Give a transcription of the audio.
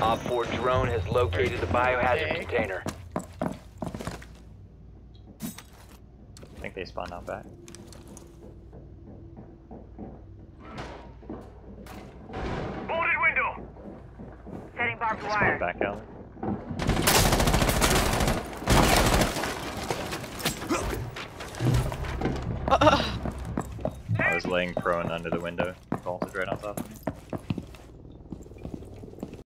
Op 4 drone has located the biohazard container. I think they spawned out back. Boarded window. Setting barbed wire. back out. I was laying prone under the window. Vaulted right.